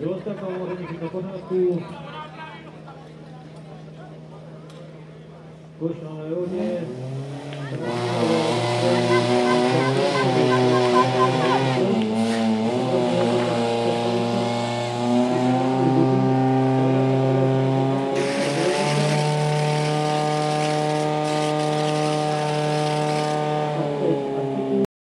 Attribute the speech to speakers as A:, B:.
A: Zostaw to zawodników na początku. Głośno na.